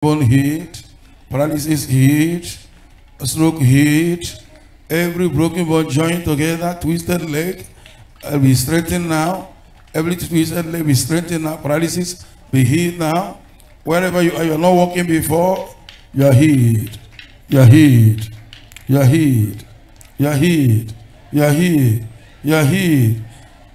bone healed, paralysis healed, stroke healed, every broken bone joined together, twisted leg, uh, be straightened now. Every twisted leg be straightened now. Paralysis be healed now. Wherever you are, you are not walking before, you are healed. You are healed. You are healed. You are healed. You are healed. You are healed.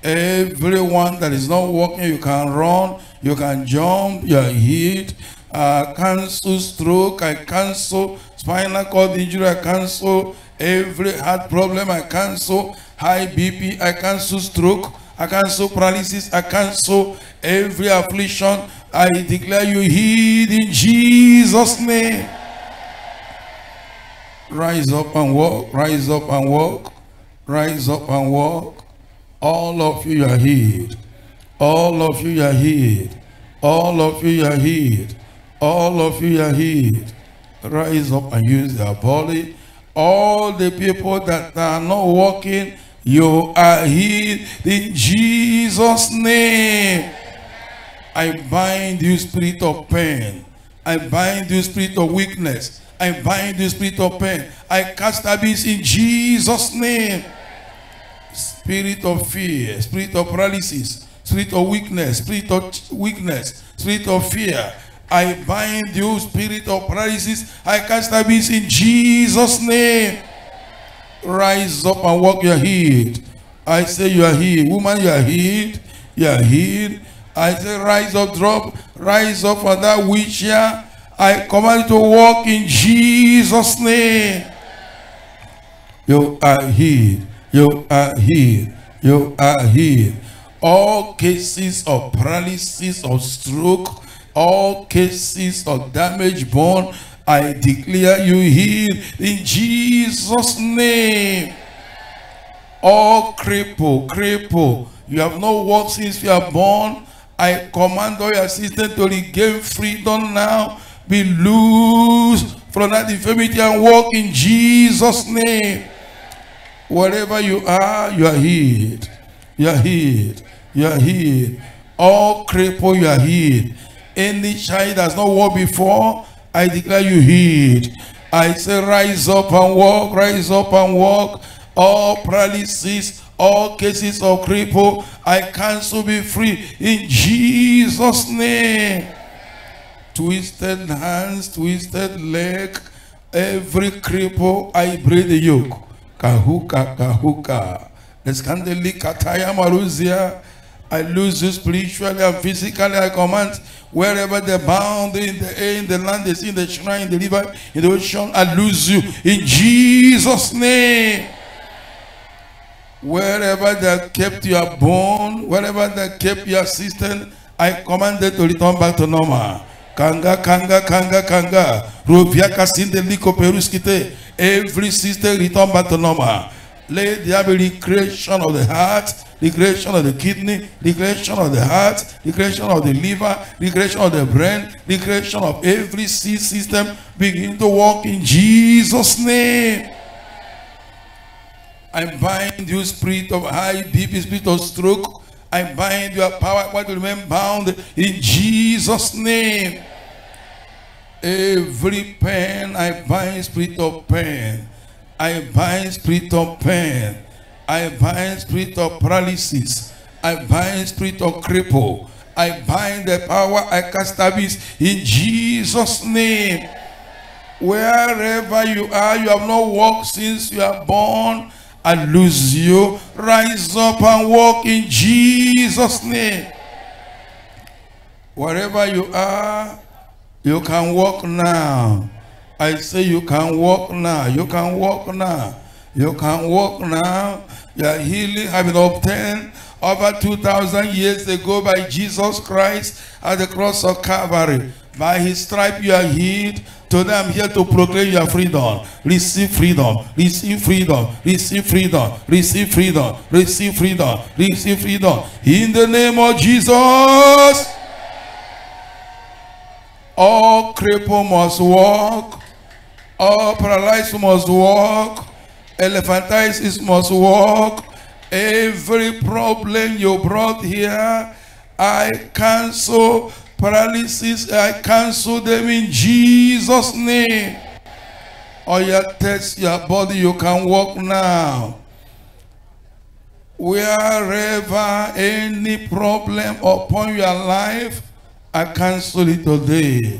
Everyone that is not walking, you can run, you can jump, you are healed. Uh, cancel stroke, I cancel spinal cord injury, I cancel every heart problem, I cancel high BP, I cancel stroke, I cancel paralysis, I cancel every affliction. I declare you healed in Jesus' name. Rise up and walk, rise up and walk, rise up and walk. All of you are healed. All of you are healed. All of you are healed. All of you are healed. Rise up and use your body. All the people that are not walking, you are healed in Jesus' name. I bind you spirit of pain. I bind you spirit of weakness. I bind you spirit of pain. I cast abyss in Jesus' name. Spirit of fear, spirit of paralysis, spirit of weakness, spirit of weakness, spirit of fear. I bind you, spirit of paralysis. I cast abyss in Jesus' name. Rise up and walk, you are healed. I say you are healed. Woman, you are healed. You are healed. I say rise up, drop, rise up for that wheelchair. I command you to walk in Jesus' name. You are healed. You are healed. You are healed. All cases of paralysis or stroke, all cases of damage born, I declare you healed in Jesus' name. All cripple, cripple, you have not walked since you are born. I command all your system to regain freedom now. Be loose from that infirmity and walk in Jesus' name. Wherever you are, you are healed. You are healed. You are healed. All cripple, you are healed. Any child that's not walked before, I declare you healed. I say, rise up and walk, rise up and walk. All paralysis, all cases of cripple, I cancel be free in Jesus' name. Twisted hands, twisted leg, every cripple, I break the yoke. Kahuka, kahuka. Eskandeli kataya maruzia. I lose you spiritually and physically. I command wherever they're bound in the air, in the land, they see in the shrine, in the river, in the ocean. I lose you in Jesus' name. Wherever they kept your bone, wherever they kept your system, I command them to return back to normal. Kanga, kanga, kanga, kanga. Roviaka sinde liko. Every system return back to normal. Let there be recreation of the heart, recreation of the kidney, recreation of the heart, recreation of the liver, recreation of the brain, recreation of every system. Begin to walk in Jesus' name. I bind you spirit of high BP, spirit of stroke. I bind your power what remain bound in Jesus' name. Every pain, I bind spirit of pain. I bind spirit of pain. I bind spirit of paralysis. I bind spirit of cripple. I bind the power I cast abyss in Jesus' name. Wherever you are, you have not walked since you are born. I lose you. Rise up and walk in Jesus' name. Wherever you are, you can walk now. I say you can walk now. You can walk now. You can walk now. Your healing have been obtained over 2,000 years ago by Jesus Christ at the cross of Calvary. By his stripe you are healed. Today I'm here to proclaim your freedom. Receive freedom. Receive freedom. Receive freedom. Receive freedom. Receive freedom. Receive freedom. In the name of Jesus. All cripple must walk. All paralyzed must walk. Elephantitis must walk. Every problem you brought here, I cancel Paralysis, I cancel them in Jesus' name. Or you test your body, you can walk now. Wherever any problem upon your life, I cancel it today.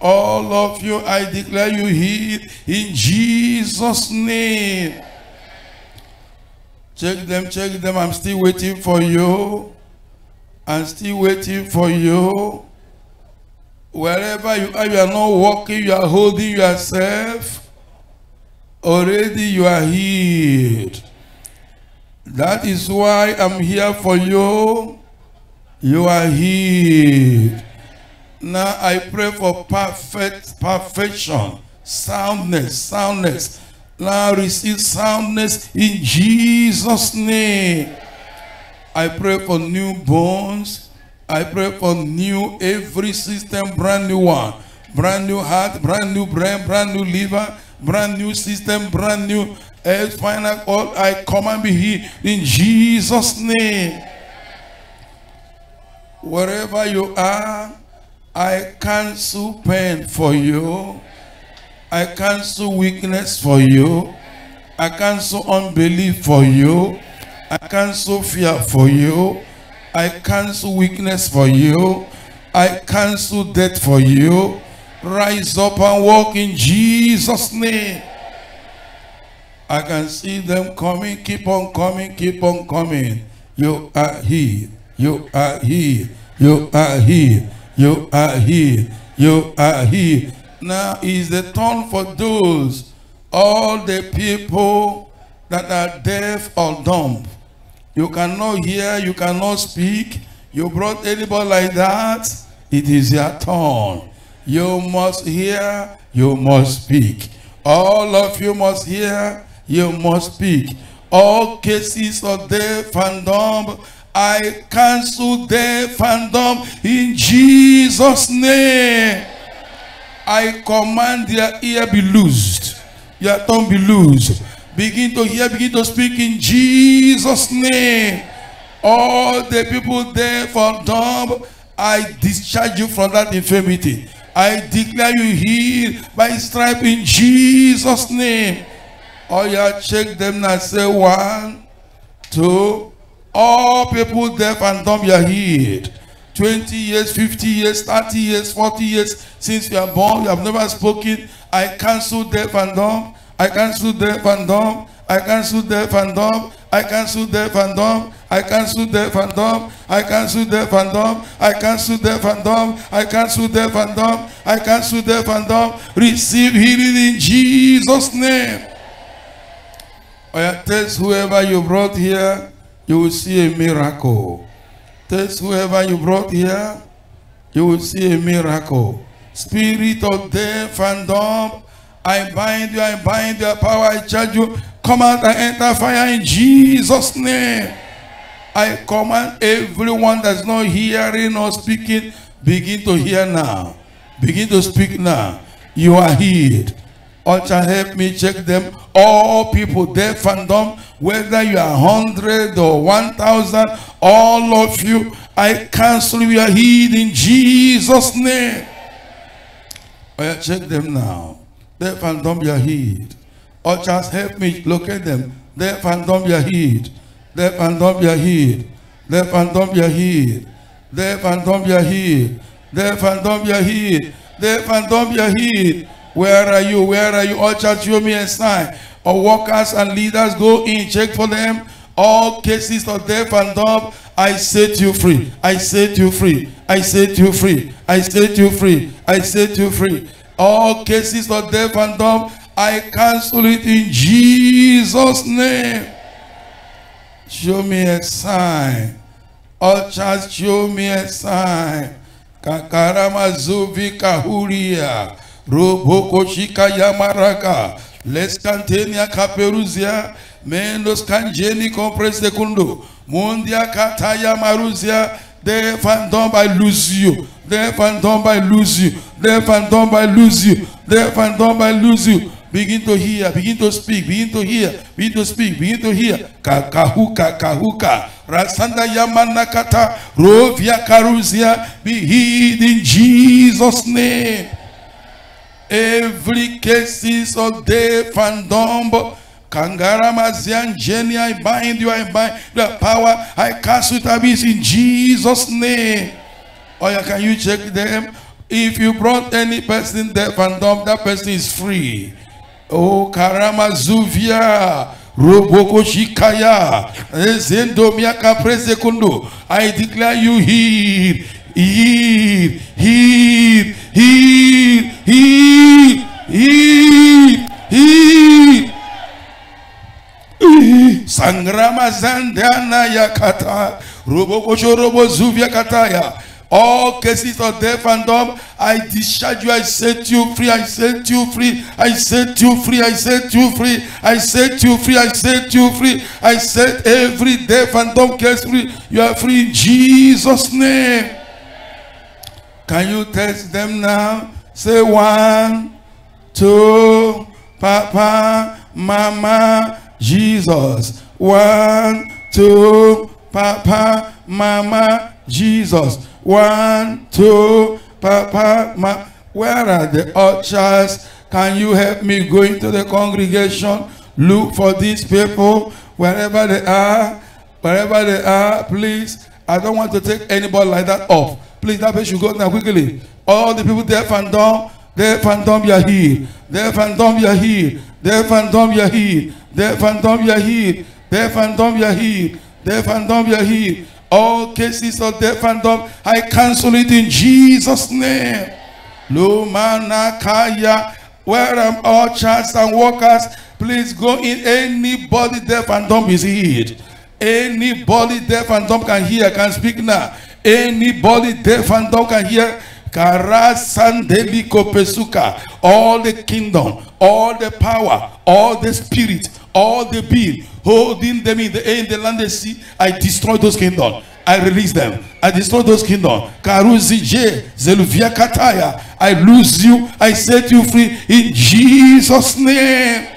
All of you, I declare you healed in Jesus' name. Check them, check them. I'm still waiting for you. I'm still waiting for you. Wherever you are, you are not walking, you are holding yourself. Already you are healed. That is why I'm here for you. You are healed. Now I pray for perfect perfection, soundness, soundness. Now receive soundness in Jesus' name. I pray for new bones. I pray for new every system, brand new one. Brand new heart, brand new brain, brand new liver, brand new system, brand new uh, spinal cord. I command be healed in Jesus' name. Wherever you are, I cancel pain for you. I cancel weakness for you. I cancel unbelief for you. I cancel fear for you. I cancel weakness for you. I cancel death for you. Rise up and walk in Jesus' name. I can see them coming. Keep on coming. Keep on coming. You are here. You are here. You are here. You are here. You are here. Now is the turn for those, all the people that are deaf or dumb. You cannot hear, you cannot speak. You brought anybody like that, it is your turn. You must hear, you must speak. All of you must hear, you must speak. All cases of deaf and dumb, I cancel and dumb in Jesus' name. I command their ear be loosed, your tongue be loosed. Begin to hear, begin to speak in Jesus' name. All the people there for dumb, I discharge you from that infirmity. I declare you healed by stripe in Jesus' name. Oh yeah, check them and say one, two. All people deaf and dumb, you are healed. 20 years, 50 years, 30 years, 40 years since you are born, you have never spoken. I cancel deaf and dumb. I cancel deaf and dumb. I cancel deaf and dumb. I cancel deaf and dumb. I cancel deaf and dumb. I cancel deaf and dumb. I cancel deaf and dumb. I cancel deaf and dumb. I cancel deaf and dumb. Receive healing in Jesus' name. I test whoever you brought here, you will see a miracle. Test whoever you brought here, you will see a miracle. Spirit of death and dumb, I bind you, I bind your power, I charge you. Come out and enter fire in Jesus' name. I command everyone that's not hearing or speaking, begin to hear now. Begin to speak now. You are healed. Altar help me check them. all people their fandom whether you are 100 or 1000 all of you i cancel your heed in jesus name. Oh, I check them now. Their fandom your heed. Or just help me locate them. Their fandom your heed. Their fandom your heed. Their fandom your heed. Their fandom your heed. Their fandom your heed. Their fandom your heed. Where are you? Where are you? All church, show me a sign. Or workers and leaders go in, check for them. All cases of deaf and dumb, I set you free. I set you free. I set you free. I set you free. I set you free. All cases of deaf and dumb, I cancel it in Jesus' name. Show me a sign. All church, show me a sign. Kakarama zuvi kahuria. Roboko shika yamaraka. Leskantenia kaperuzia. Menos kanjeni compres secundo. Mundia kataya maruzia. Deaf and dumb, I lose you. Dumb, I lose you. Dumb, I lose you. Dumb, I lose you. Begin to hear, begin to speak, begin to hear, begin to speak, begin to hear. Kakahuka, kahuka. Rasanda Yamanakata, Rovia Karuzia, be healed in Jesus' name. Every cases of death and dumb, Kangarama Jenny, I bind you, I bind the power, I cast it abyss in Jesus' name. Or oh, can you check them? If you brought any person deaf and dumb, that person is free. Oh, Karama Zuvia. Roboko Shikaya. Zendomia Caprese Kundo. I declare you healed. Healed. Healed. Healed. Healed. Healed. Healed. Sangrama Zandana Yakata. Roboko Shorobo Zuvia Kataya. All cases of death and dumb, I discharge you, I set you free, I set you free, I set you free, I set you free, I set you free, I set you free, I set every death and dumb case free. You are free in Jesus' name. Can you test them now? Say one, two, Papa, Mama, Jesus. One, two, Papa, Mama, Jesus. One, two, Papa, ma. Where are the ushers? Can you help me go into the congregation? Look for these people wherever they are. Wherever they are, please. I don't want to take anybody like that off. Please, that person should go now quickly. All the people deaf and dumb, deaf and dumb, you are here. Deaf and dumb, you are here. Deaf and dumb, you are here. Deaf and dumb, you are here. Deaf and dumb, you are here. Deaf and dumb, you are here. All cases of death and dumb, I cancel it in Jesus' name. Lumanakaya, where am all churches and workers, please go in. Anybody deaf and dumb is healed. Anybody deaf and dumb can hear, can speak now. Anybody deaf and dumb can hear. Karasandeliko pesuka. All the kingdom, all the power, all the spirit, all the being holding them in the air, in the land, the sea. I destroy those kingdoms. I release them. I destroy those kingdoms. Karuzi J, Zeluvia Kataya. I lose you. I set you free in Jesus' name.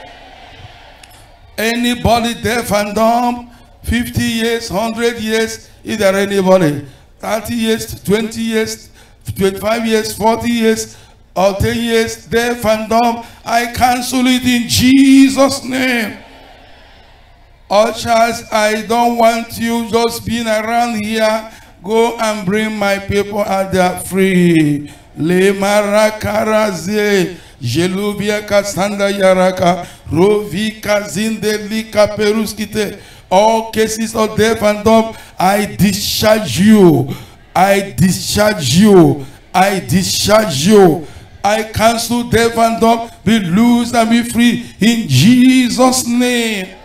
Anybody deaf and dumb, 50 years, 100 years, is there anybody? 30 years, 20 years, 25 years, 40 years, or 10 years, deaf and dumb, I cancel it in Jesus' name. Ushers, I don't want you just being around here. Go and bring my people out there free. Le marakaraze. Jelubia kasanda yaraka. Rovika zinde lika peruskite. All cases of death and dumb, I discharge you. I discharge you. I discharge you. I cancel death and dumb. Be loose and be free in Jesus' name.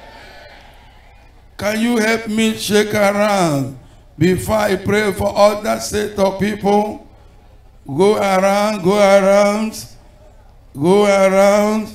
Can you help me shake around before I pray for all that set of people? Go around, go around, go around.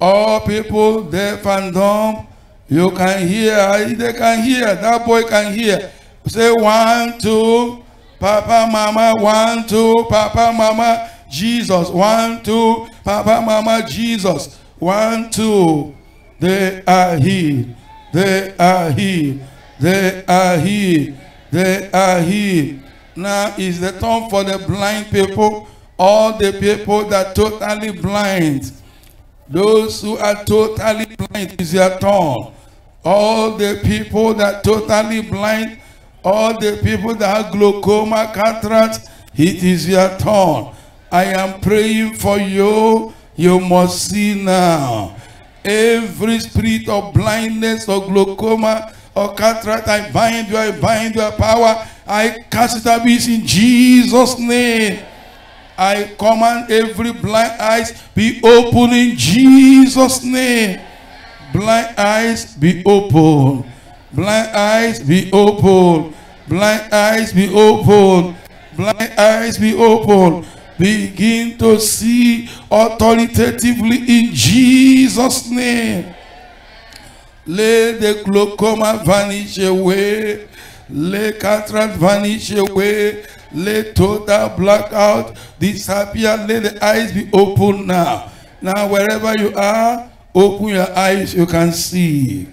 All people deaf and dumb, you can hear, they can hear, that boy can hear. Say one, two, Papa, Mama, one, two, Papa, Mama, Jesus, one, two, Papa, Mama, Jesus, one, two, they are healed. They are healed. They are healed. They are healed. Now is the time for the blind people. All the people that totally blind. Those who are totally blind is your turn. All the people that totally blind. All the people that have glaucoma, cataract. It is your turn. I am praying for you. You must see now. Every spirit of blindness or glaucoma or cataract, I bind you, I bind your power. I cast it abyss in Jesus' name. I command every blind eyes be open in Jesus' name. Blind eyes be open. Blind eyes be open. Blind eyes be open. Blind eyes be open begin to see authoritatively in Jesus' name. Let the glaucoma vanish away. Let cataract vanish away. Let total blackout disappear. Let the eyes be open now. Now, wherever you are, open your eyes. You can see.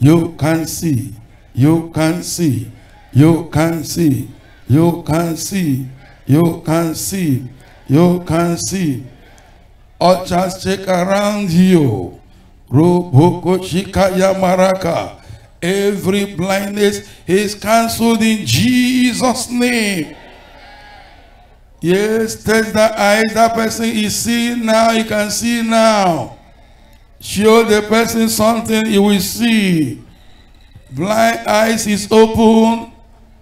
You can see. You can see. You can see. You can see. You can see. You can see. Ushers check around you. Roboko Shikaya Maraka. Every blindness is cancelled in Jesus' name. Yes, test the eyes. That person is seeing now. He can see now. Show the person something, he will see. Blind eyes is open.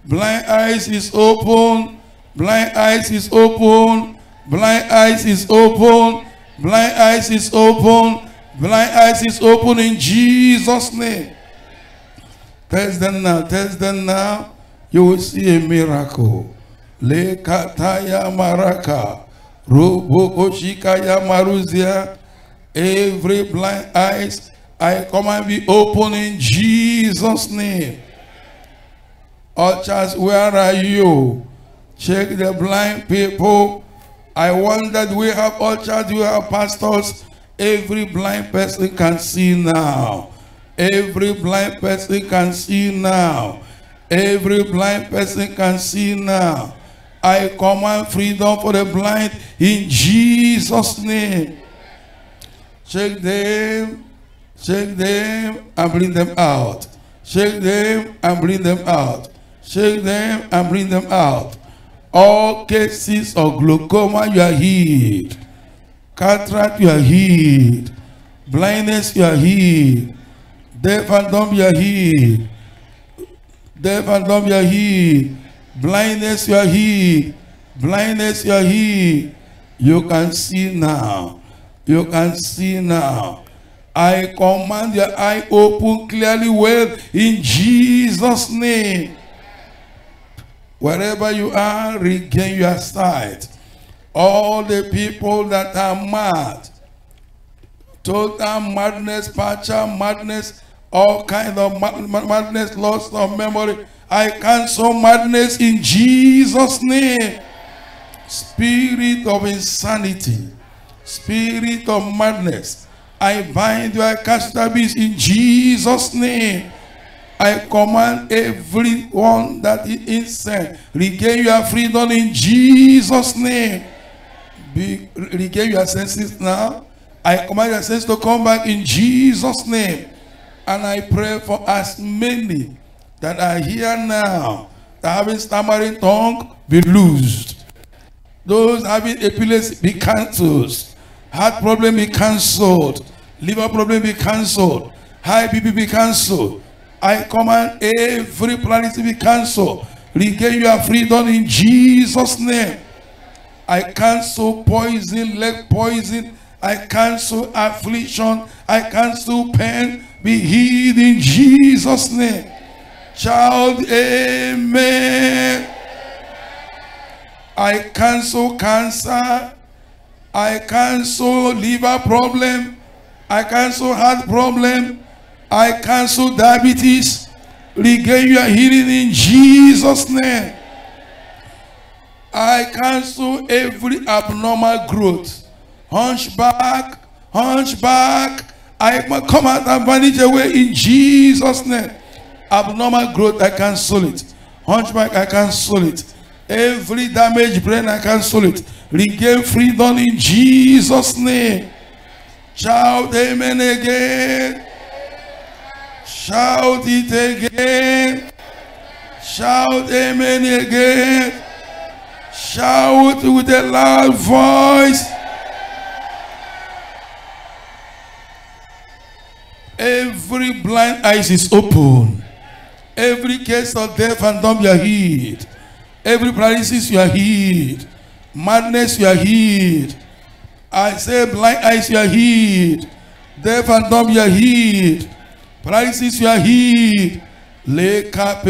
Blind eyes is open. Blind eyes is open. Blind eyes is open. Blind eyes is open. Blind eyes is open in Jesus' name. Test them now. Test them now. You will see a miracle. Le kataya maraka. Rubo shikaya maruzia. Every blind eyes, I command be open in Jesus' name. Ushers, where are you? Check the blind people. I wonder, do we have ushers, do we have pastors? Every blind person can see now. Every blind person can see now. Every blind person can see now. I command freedom for the blind in Jesus' name. Shake them, shake them and bring them out. Shake them and bring them out. Shake them and bring them out. All cases of glaucoma, you are healed. Cataract, you are healed. Blindness, you are healed. Deaf and dumb, you are healed. Deaf and dumb, you are healed. Blindness, you are healed. Blindness, you are healed. You can see now. You can see now. I command your eye open clearly well in Jesus' name. Wherever you are, regain your sight. All the people that are mad, total madness, partial madness, all kind of madness, loss of memory. I cancel madness in Jesus' name. Spirit of insanity, spirit of madness, I bind you, I cast abyss in Jesus' name. I command everyone that is insane, regain your freedom in Jesus' name. Be, regain your senses now. I command your senses to come back in Jesus' name. And I pray for as many that are here now, that having stammering tongue, be loosed. Those having epilepsy, be cancelled. Heart problem be cancelled. Liver problem be cancelled. High BP be cancelled. I command every paralysis be cancelled. Regain your freedom in Jesus' name. I cancel poison, leg poison. I cancel affliction. I cancel pain. Be healed in Jesus' name. Child, amen. I cancel cancer. I cancel liver problem. I cancel heart problem. I cancel diabetes. Regain your healing in Jesus' name. I cancel every abnormal growth. Hunchback, hunchback. I come out and vanish away in Jesus' name. Abnormal growth, I cancel it. Hunchback, I cancel it. Every damaged brain, I cancel it. Regain freedom in Jesus' name. Shout amen again. Shout it again. Shout amen again. Shout with a loud voice. Every blind eyes is open. Every case of death and dumb you are healed. Every paralysis you are healed. Madness you are healed. I say blind eyes you are healed. Deaf and dumb you are healed. Paralysis you are healed. Leka.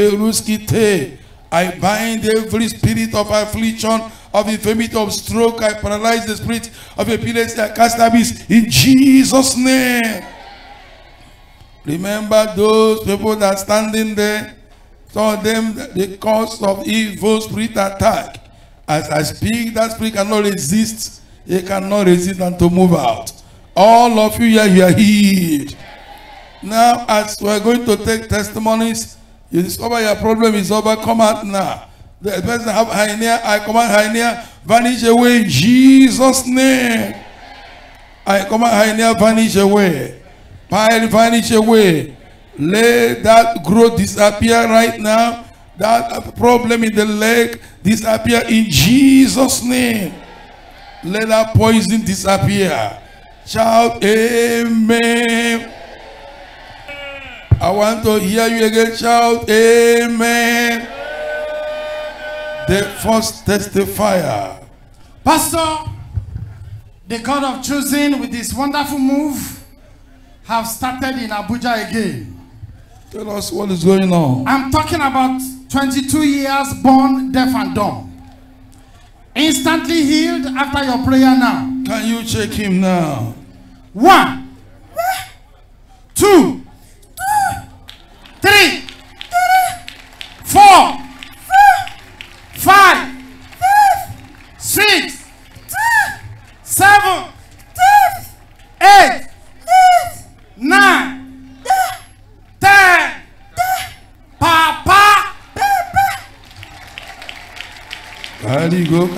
I bind every spirit of affliction, of infirmity, of stroke. I paralyze the spirit of epilepsy. I cast abyss in Jesus' name. Remember those people that standing there. Some of them, the cause of evil spirit attack. As I speak, that spirit cannot resist. It cannot resist and to move out. All of you here, you are healed. Now, as we're going to take testimonies, You discover your problem is over, come out now. The person have hernia, I command hernia, vanish away in Jesus' name. I command hernia, vanish away. Pile, vanish away. Let that growth disappear right now. That problem in the leg disappear in Jesus' name. Let that poison disappear. Shout, Amen. I want to hear you again. Shout, Amen. The first testifier. Pastor, the God of choosing with this wonderful move have started in Abuja again. Tell us what is going on. I'm talking about 22 years born deaf and dumb. Instantly healed after your prayer now. Can you check him now? One, two,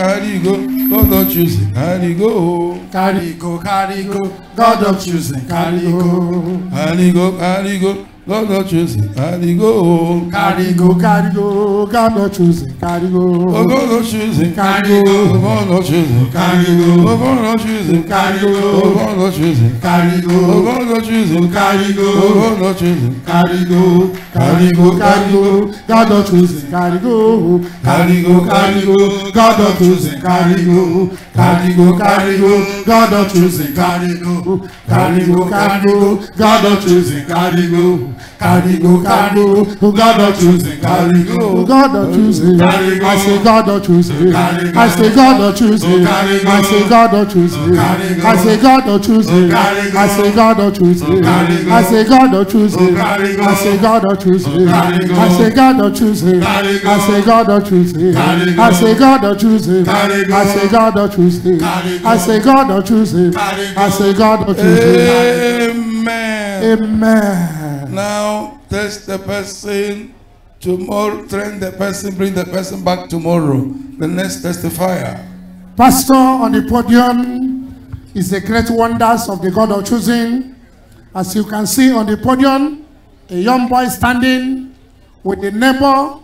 Carry go. God don't choose it. Carry go. carry go, carry go. God of choosing, carry go. Carry go, carry go. God don't choose it. Carry go. Carry go, carry go. God of choosing, carry Oh, go. God don't choose it. Carry Oh, go, God don't choose it. carry Oh, go. God don't choose it. Carry go. Oh, God don't choose it. Carry Oh, go, God don't choose it. carry Oh, go. God don't choose it. Carry go, carry go, carry go. God of choosing, carry go. Carry go, carry go. God of choosing, carry go. Carry go, carry go. God of choosing, carry go. Carry go, carry go. God of choosing, carry go. Carry go, carry go. God of choosing, carry go. God of choosing. Carry go. I say God of choosing. Carry go. I say God of choosing. Carry go. I say God of choosing. Carry go. I say God of choosing. Carry go. I say God of choosing. Carry go. I say God of choosing. Carry go. I say God of choosing. Carry go. I say God of choosing. Carry go. I say God of choosing. Carry go. I say God of choosing. Carry go. I say God of choosing. Carry go. I say God of choosing. Carry go I say God of choosing. Amen. Amen. Now test the person tomorrow, train the person, bring the person back tomorrow. The next testifier. Pastor on the podium is the great wonders of the God of choosing. As you can see on the podium, a young boy standing with the neighbor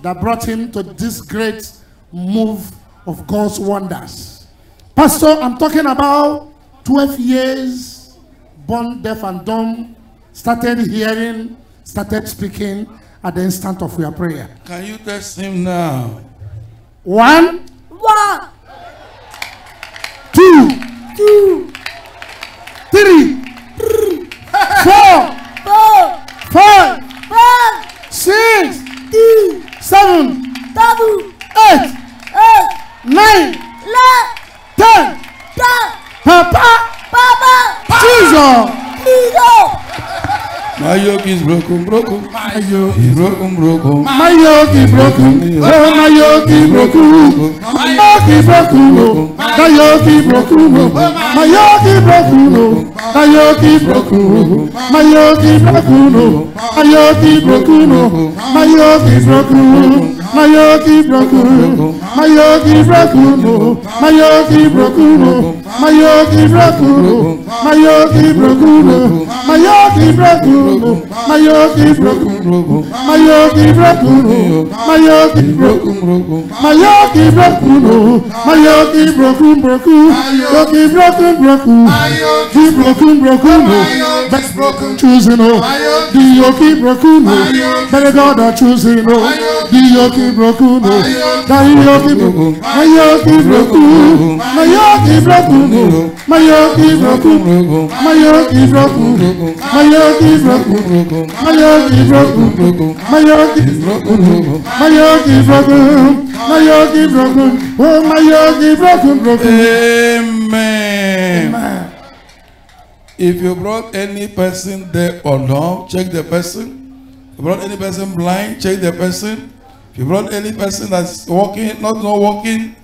that brought him to this great move of God's wonders. Pastor, I'm talking about 12 years, born deaf and dumb, started hearing, started speaking at the instant of your prayer. Can you test him now? One, One, two, two, three, four, four, five, five, six, two, seven, double, eight, eight, nine, nine, ten. ten, Papa, Papa, Jesus. Lilo, My yoke is broken, broken. My yoke He's broken, broken. My yoke is broken. Oh, my yoke is broken. My yoke is broken. Oh, my yoke is broken. Oh, my yoke is broken. Oh, my yoke is broken. Oh, my yoke is broken. Oh, my yoke is broken. Oh, my yoke is broken. My yoke is broken. My broken. Oh, my broken. Oh, my broken. Oh, my broken. Oh, my broken. Oh, my broken. Broken, My broken, oh. My broken, broken. My broken, oh. My yoke is broken, broken. Yoke is broken, broken. Be broken, broken, oh. yoke is broken. Choosing, oh. The broken, oh. Better God are choosing, oh. The yoke is broken, oh. bloku, mayo ki bloku, mayo ki bloku, mayo oh mayo. Amen. Amen. If you brought any person there or not, check the person. If you brought any person blind, check the person. You brought any person that's walking, not not walking,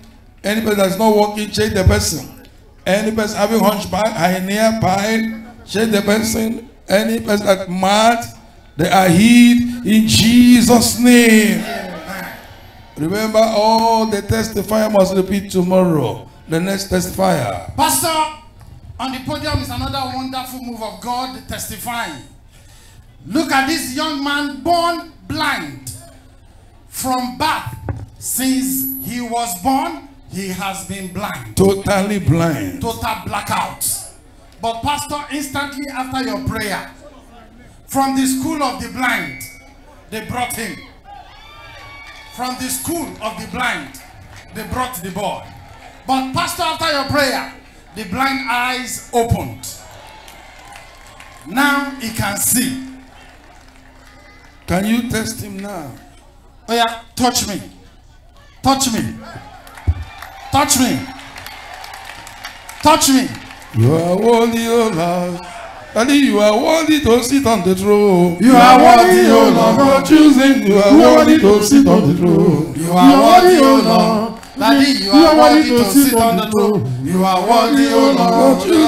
any person that's not walking, check the person. Any person having hunchback, hernia, pile, check the person. Any person that's mad, They are healed in Jesus' name. Remember, all the testifier must repeat tomorrow. The next testifier. Pastor, on the podium is another wonderful move of God testifying. Look at this young man born blind from birth. Since he was born, he has been blind. Totally blind. Total blackout. But pastor, instantly after your prayer, from the school of the blind, they brought him. From the school of the blind, they brought the boy. But pastor, after your prayer, the blind eyes opened. Now he can see. Can you test him now? Oh yeah, touch me. Touch me. Touch me. Touch me. You are worthy, O Lord. Daddy, you are worthy to sit on the throne. You are worthy, O Lord. For choosing, you are worthy to sit on the throne. You are worthy, O Lord. Daddy, you are worthy to sit on the throne. You are worthy, O Lord. you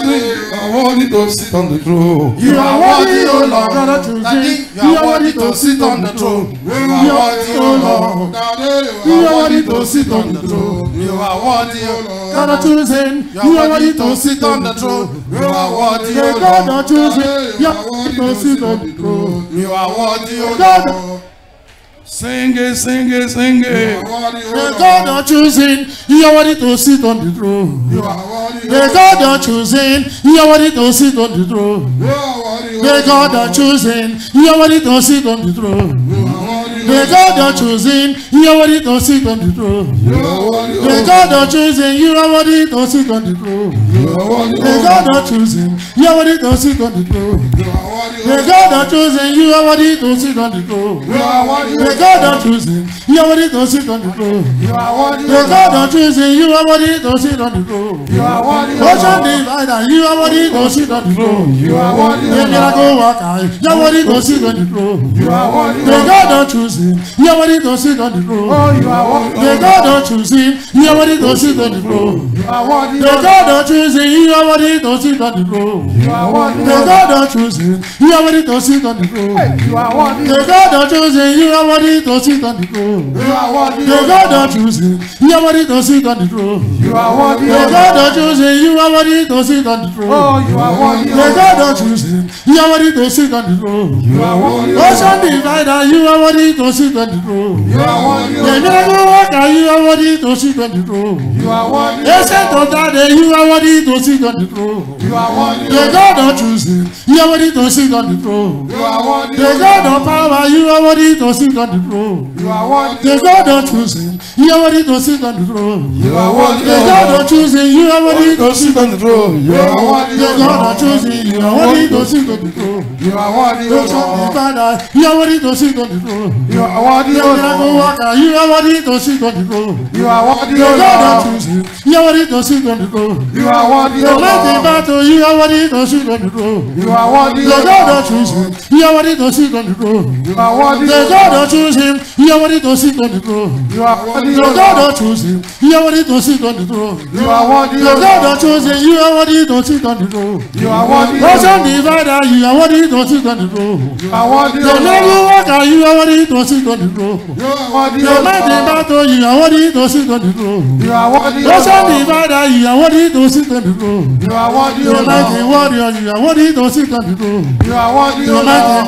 are worthy to sit on the throne. You are worthy, O Lord. Daddy, you are worthy to sit on the throne. You are worthy, O Lord. Daddy, You are worthy to sit on the throne. You are worthy, O Lord. God are choosing. You are worthy to sit on the throne. You are worthy, O God Lord. are choosing. You are worthy to sit on the throne. You are worthy, O God. Lord. Sing it, sing it, sing it. The God are choosing. You are worthy to sit on the throne. The God are choosing. You are worthy to sit on the throne. The God are choosing. You are worthy to sit on the throne. The God are choosing. You are worthy to sit on the throne. The God are choosing. You are worthy to sit on the throne. The God are choosing. You are worthy to sit on the throne. The God are choosing. You are worthy to sit on the throne. The God are choosing. You are worthy to sit on the throne. The God are choosing. You are worthy to sit on the throne. Ocean divider. You are worthy to sit on the throne. The miracle worker. You are worthy to sit on the throne. The God are choosing. him. You are ready to sit on the throne. Oh, you are worthy. The God that choose him. You are ready to sit on the throne. You are worthy. The God that choose him. You are ready to sit on the throne. You are worthy. The God that choose him. You are ready to sit on the throne. You are worthy. The God that choose him. You are ready to sit on the throne. You are worthy. The God that choose him. You are ready to sit on the throne. You are worthy. The God that choose him. You are ready to sit on the throne. Oh, you are worthy. The God that choose him. You are worthy to sit on the throne. Ocean divider. You are worthy to sit on the throne. The miracle worker. You are worthy to sit on the throne. Ancient of that. You are worthy to sit on the throne. The God are choosing. You are worthy to sit on the throne. The God of power. You are worthy to sit on the throne. The God are choosing. You are worthy to sit on the throne. The God are choosing. You are worthy to sit on the throne. The God are choosing. You are worthy to sit sing on the throne. You are worthy, O Lord. Father, you are worthy to sit on the throne. You are worthy, O Lord. You are worthy to sit on the throne. You are worthy, O Lord. You are worthy to sit on the throne. You are worthy, O Lord. You are worthy to sit on the throne. You are worthy, O Lord. You are worthy to sit on the throne. You are worthy, O Lord. The God that choose him, you are worthy to sit on the throne. You are worthy, O Lord. The God that choose him, you are worthy to sit on the throne. You are worthy, O Lord. The God that choose him, you are worthy to sit on the throne. You are worthy, O Lord that you are what it was on the road. You are what it was on the road. You are what it was on the road. You are what it was on the road. You are what it was on the road. You are what it was on the road. You are what it was on the road. You are what it was on the road. You are what it was on the road. You are what it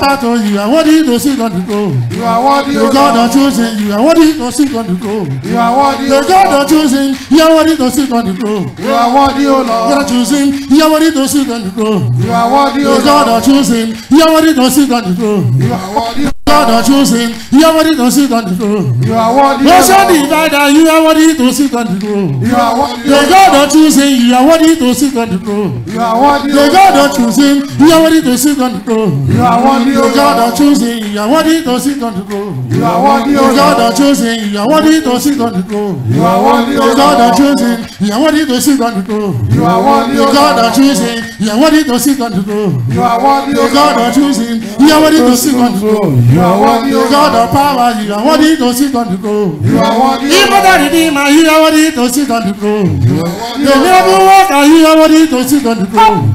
was on the road. You are what it was on the road. You are what it was on the road. You God of choosing. You are what it was on the road. You are what it was on the road. God of choosing. You are what it was on the road. You are what it was choosing. You are what it was on the road. You are what. Lord. are choosing. You worthy to sit on the throne. You are worthy. God are choosing. You worthy to sit on the throne. You are worthy, Ocean Lord. divider. You are worthy to sit on the throne. You are worthy, The God Lord. are choosing. You are worthy to sit on the throne. You are worthy, The God Lord. choosing. You are worthy to sit on the throne. You are worthy, The God Lord. choosing. You are worthy to sit on the throne. You are worthy, The God Lord. choosing. You are worthy to sit on the throne. You are worthy, The God Lord. choosing. You are worthy to sit on the throne. You are worthy, The God Lord. choosing. You are worthy to seek unto throne. You are worthy, O God of choosing. You are worthy to seek unto throne. You are worthy, O God of power. You are worthy to seek unto throne. You are worthy. Even the Redeemer, you are worthy to seek unto throne. The miracle worker, you are worthy to seek unto throne.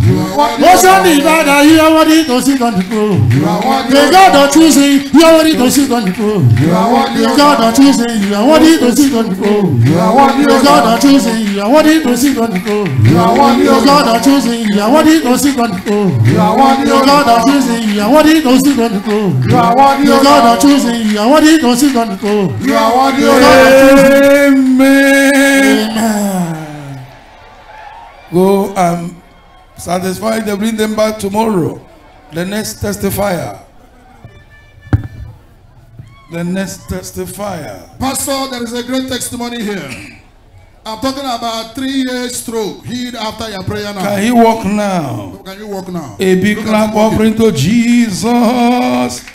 Ocean divider, you are worthy to seek unto throne. The God of choosing, you are worthy to seek unto throne. The God of choosing, you are worthy to seek unto throne. The God of choosing, you are worthy to seek unto throne. The God of choosing, you are to sit on the throne. You are worthy, The O God of God. choosing, you are worthy on the throne. You are worthy, The O God of God. choosing, you are worthy on the throne. You are worthy, O God of God. choosing. Amen. Amen. Go and satisfy them, bring them back tomorrow. The next testifier. The next testifier. Pastor, there is a great testimony here. I'm talking about three years stroke healed after your prayer now. Can he walk now? Can you walk now? A big Look clap walking. offering to Jesus.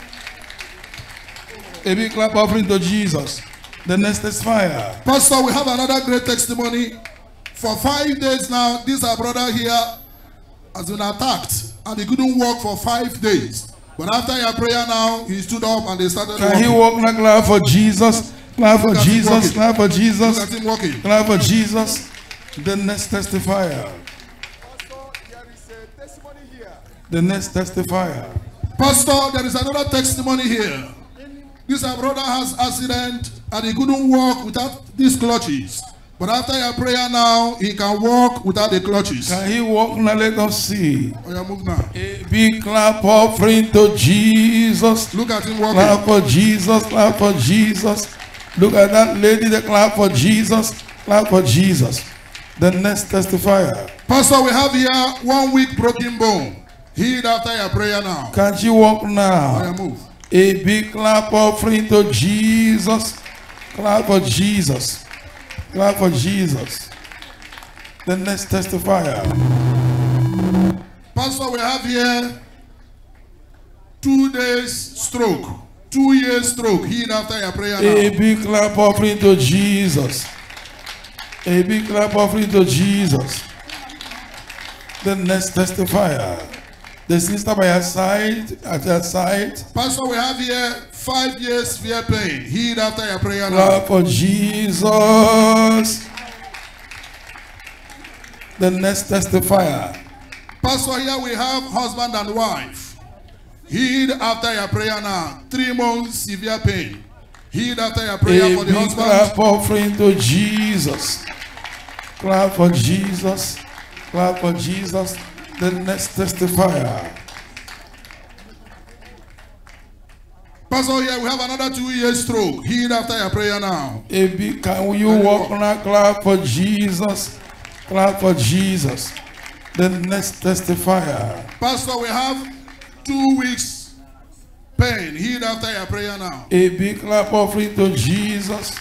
A big clap offering to Jesus. The next is fire. Pastor, we have another great testimony. For five days now, this our brother here has been attacked and he couldn't walk for five days. But after your prayer now, he stood up and they started Can he walk now? Clap for Jesus. Clap for Look at him Jesus. Clap for Jesus. Clap for Jesus. The next testifier. The next testifier. Pastor, there is another testimony here. This brother has accident and he couldn't walk without these clutches. But after your prayer now, he can walk without the clutches. Can he walk now? Let us see. Oh, yeah, move now. A big clap offering to Jesus. Look at him walking. Clap for Jesus. Clap for Jesus. Look at that lady that clap for Jesus. Clap for Jesus. The next testifier. Pastor, we have here one week broken bone. Healed after your prayer now. Can she walk Oh, now? move. A big clap offering to Jesus. Clap for Jesus. Clap for Jesus. The next testifier. Pastor, we have here two days stroke. Two years stroke. Healed after your prayer now. A big clap offering to Jesus. A big clap offering to Jesus. The next testifier. The sister by her side, at her side. Pastor, we have here five years severe pain. Healed after your prayer now. Clap for Jesus. The next testifier. Pastor, here we have husband and wife. Healed after your prayer now. Three months severe pain. Healed after your prayer A for the husband. clap offering to Jesus. Clap for Jesus. Clap for Jesus. The next testifier. Pastor, here we have another two years stroke. Healed after your prayer now. A big, can you walk now? Clap for Jesus. Clap for Jesus. The next testifier. Pastor, we have two weeks pain. Healed after your prayer now. A big clap offering to Jesus.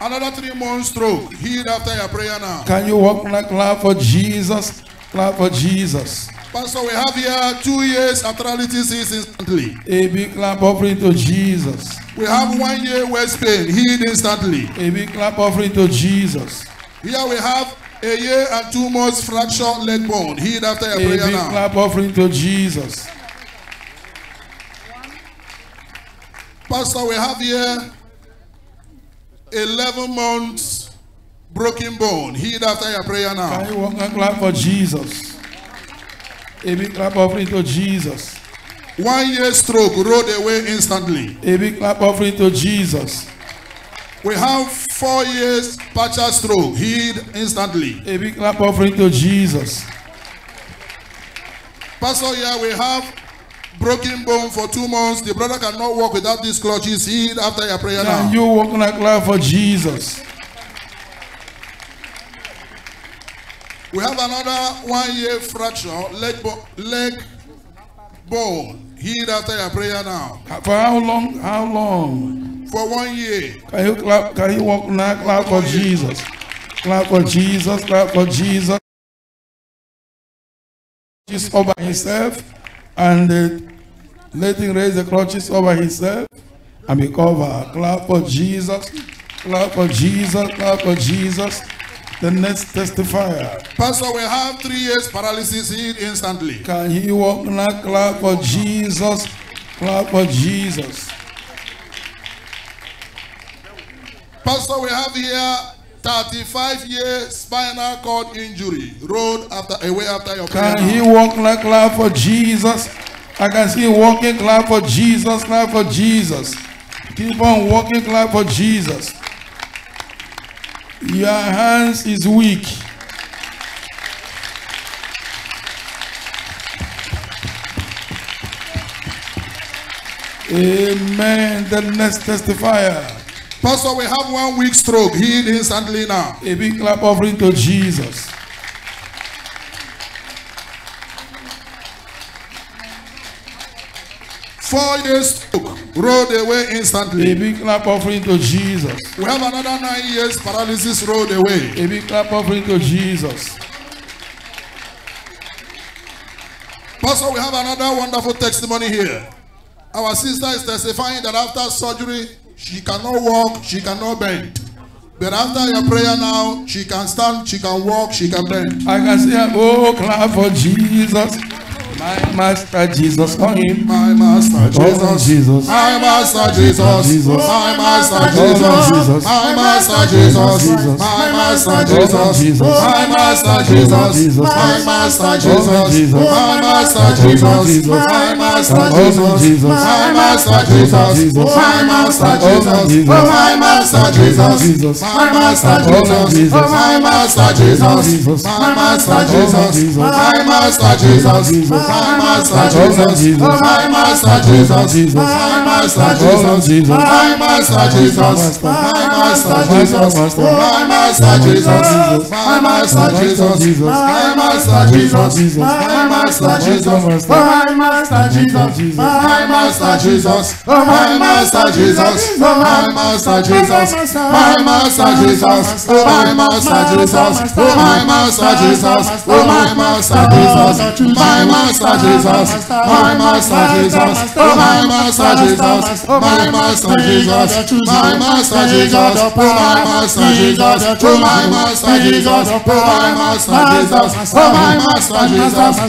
Another three months stroke. Healed after your prayer now. Can you walk now? Clap for Jesus. Clap for Jesus. Pastor, we have here two years arthritis is instantly. A big clap offering to Jesus. We have one year waist pain healed instantly. A big clap offering to Jesus. Here we have a year and two months fracture leg bone healed after your A prayer big now. clap offering to Jesus. Pastor, we have here 11 months broken bone healed after your prayer now. Can you walk and clap for Jesus? A big clap offering to Jesus. One year stroke rolled away instantly. A big clap offering to Jesus. We have four years partial stroke healed instantly. A big clap offering to Jesus. Pastor, here we have broken bone for two months. The brother cannot walk without these clutches healed after your prayer Can now. you walk and clap for Jesus? We have another one year fracture leg, bo- leg bone healed after your prayer now. For how long? How long? For one year. Can you clap? Can you walk now? Clap for Jesus. Clap for Jesus. Clap for Jesus. Just over himself and uh, let him raise the clutches over himself and be covered. Clap for Jesus. Clap for Jesus. Clap for Jesus. The next testifier. Pastor, we have three years paralysis healed instantly. Can he walk now? Clap for Jesus. Clap for Jesus. Pastor, we have here 35 years spinal cord injury. Road after away after your prayer. Can he walk like clap for Jesus? I can see him walking clap for Jesus, clap for Jesus. Keep on walking clap for Jesus. Your hands is weak. Amen. The next testifier. Pastor, we have one week stroke healed instantly now. A big clap offering to Jesus. Four days stroke rolled away instantly. A big clap offering to Jesus. We have another nine years paralysis rolled away. A big clap offering to Jesus. Pastor, we have another wonderful testimony here. Our sister is testifying that after surgery, she cannot walk, she cannot bend. But after your prayer now, she can stand, she can walk, she can bend. I can a oh clap for Jesus. My master Jesus for him. My master Oh, Jesus. Jesus. My master Jesus. Jesus. My master Oh, Jesus. Jesus. My master Jesus. Jesus. My master Oh, Jesus. Jesus. My master Oh, Jesus. Jesus. My master Oh, Jesus. Jesus. My master Oh, Jesus. Jesus. My master Oh, Jesus. My master Jesus. My master Oh, Jesus. My master Jesus. My master Oh, Jesus. My master Jesus. My master Oh, Jesus. My master Jesus. My master Jesus. My master Jesus. My master Jesus. My master Jesus. My master Jesus. My master Jesus. My master Jesus. My master. Jesus. My Master Jesus, for my Master Jesus, for my Master Jesus, for my Master Jesus, for my Master Jesus, my Master Jesus, for my Master Jesus, for my Master Jesus, for my Master Jesus, my Master Jesus, my Master Jesus, for my Master Jesus, for my Master Jesus, my Master Jesus, for my Master Jesus, for my Master Jesus, for my Master Jesus, for my Master Jesus.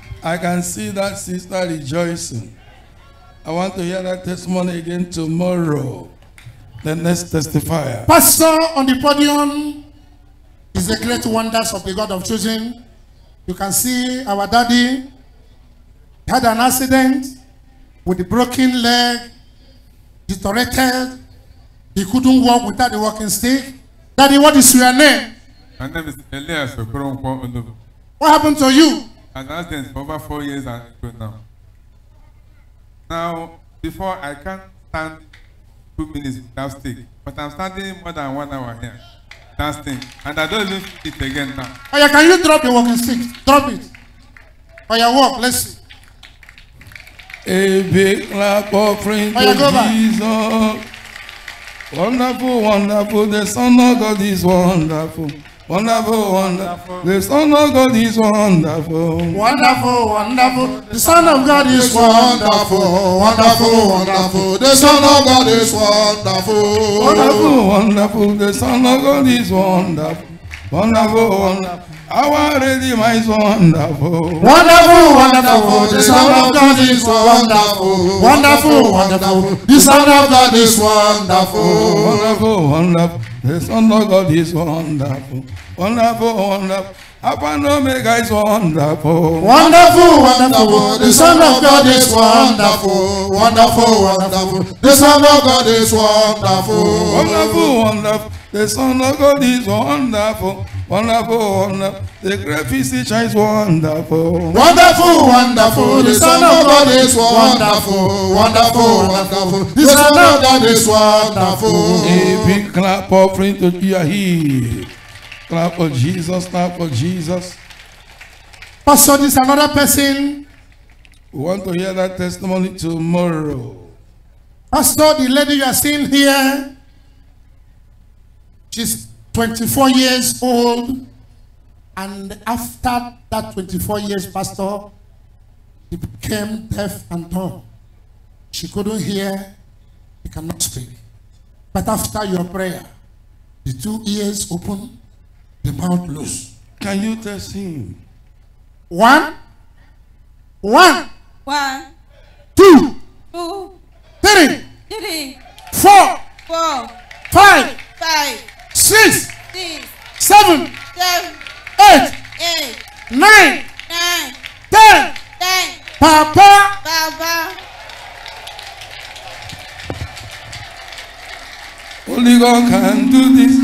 I can see that sister rejoicing. I want to hear that testimony again tomorrow. The next testifier. Pastor on the podium is the great wonders of the God of choosing. You can see our daddy had an accident with a broken leg, deteriorated. He couldn't walk without the walking stick. Daddy, what is your name? My name is Elias Okoronkwo. What happened to you? An accident for over four years and ago now. Now, before I can't stand two minutes without stick, but I'm standing more than one hour here. That thing. And I don't even feel it again now. Oh yeah, can you drop your walking stick? Drop it. Oh yeah, walk. Let's see. A big clap offering Oh, yeah, to. Jesus. Wonderful, wonderful. The Son of God is wonderful. Wonderful, wonderful. The Son of God is wonderful. Wonderful, wonderful. The Son of God is wonderful, wonderful, wonderful. The Son of God is wonderful. Wonderful, wonderful. The Son of God is wonderful. Wonderful, wonderful. Our Redeemer is wonderful. Wonderful, wonderful. The Son of God is wonderful. Wonderful, wonderful. The Son of God is wonderful. Wonderful, wonderful. The Son of God is wonderful. Wonderful, wonderful. Alpha and Omega is wonderful. Wonderful, wonderful. The Son of God is wonderful, wonderful, wonderful. The Son of God is wonderful. Wonderful, wonderful. The Son of God is wonderful. Wonderful, wonderful. The great physician is wonderful. Wonderful, wonderful. The Son of God is wonderful, wonderful, wonderful. The Son of God is wonderful. A big clap offering to your healed. Clap for Jesus. Clap for Jesus. Pastor, this is another person. We want to hear that testimony tomorrow. Pastor, the lady you are seeing here, she's 24 years old. And after that 24 years, Pastor, she became deaf and dumb. She couldn't hear, she cannot speak. But after your prayer, the two ears open, the mouth loose. Can you test him? One, one, One, two, two, three, three, four, four, five, five, six, six, seven, seven, eight, eight, nine, nine, ten. ten. Papa, Baba. Only God can do this.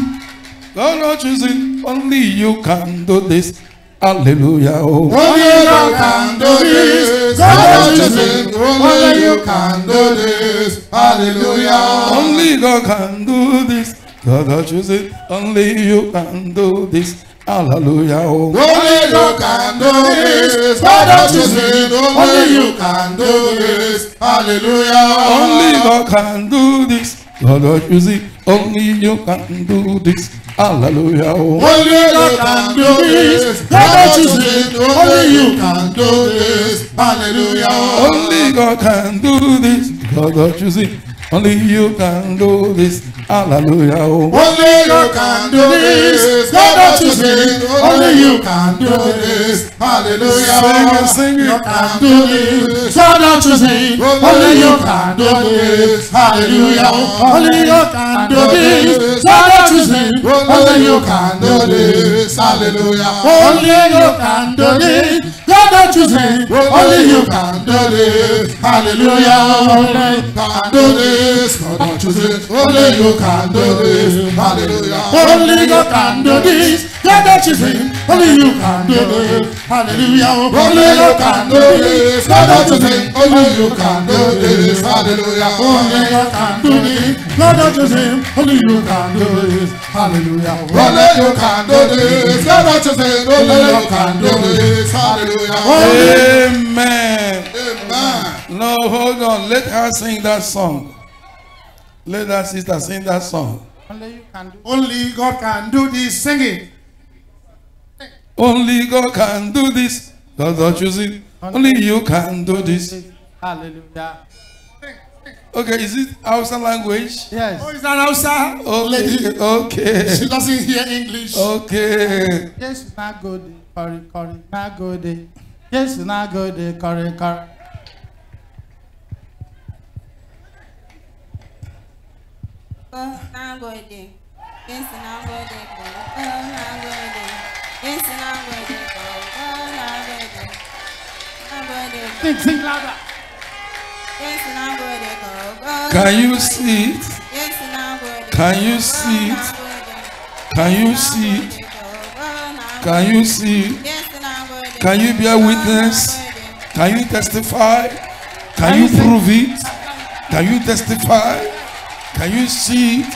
God not choosing. Only you can do this. Hallelujah. Oh. Only you can do this. God is it. Only you can do this. Hallelujah. Only God can do this. God not choosing. Oh. Only you can do this. Hallelujah. Oh. Only you can do this. God is it. Only you can do this. Hallelujah. Only God can do this. God not choosing. Only you can do this. Hallelujah. Oh. Only you can do this. God is it. Only you can do this. Hallelujah. Only God can do this. God not choosing. Only you can do this. Hallelujah. Oh. Only you can do this. God is it. Only you can do this. Hallelujah. Sing it, sing You it. can do this. God not choosing. Only you can do this. Hallelujah. Only you can do this. God not choosing. Only you can do this. Hallelujah. Only you can do this. God not choosing. Only you can do this. Hallelujah. Only you can do this. God not choosing. Only you can do this. Hallelujah. Only you can do this. God not choosing. Only you can do this. Hallelujah. Only you can do this. God not choosing. Only you can do this. Hallelujah. Only you can do this. God not choosing. Only you can do this. Hallelujah. Only you can do this. God not choosing. Only you can do this. Hallelujah. Amen. Amen. No, hold on. Let her sing that song. Let that sister sing that song. only God can do this. Sing it. Only God can do this. God not choose it. Only you can do this. Hallelujah. Okay, is it Hausa language? Yes. Oh, is that Hausa? Okay. okay. She doesn't hear English. Okay. Yes, it's not good. Curry, curry, not good. Yes, it's not good. Curry, curry. Oh, not good. Yes, not good. Oh, not good. Can you see it? Can you see it? Can you see it? Can you see it? Can you bear witness? Can you testify? Can you prove it? Can you testify? Can you see it?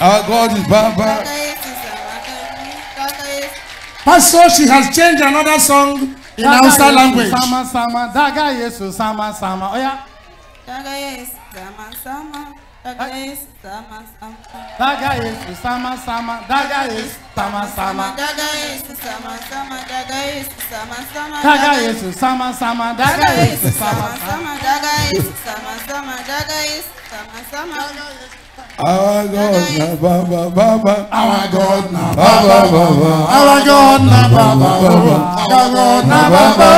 Our God is Baba. Pastor, she has changed another song in Hausa language. Sama sama daga Yesu sama sama. Oya. Kaka Yesu sama sama. Kaka Yesu sama sama. Daga Yesu sama sama. Daga Yesu sama sama. Daga Yesu sama sama. Daga Yesu sama sama. Daga Yesu sama sama. Daga Daga Yesu sama. sama. Daga Yesu sama sama. Daga Yesu sama sama. Our God na Baba Baba. Our God now. Baba Baba. Our God na Baba. oh. Our God na Baba.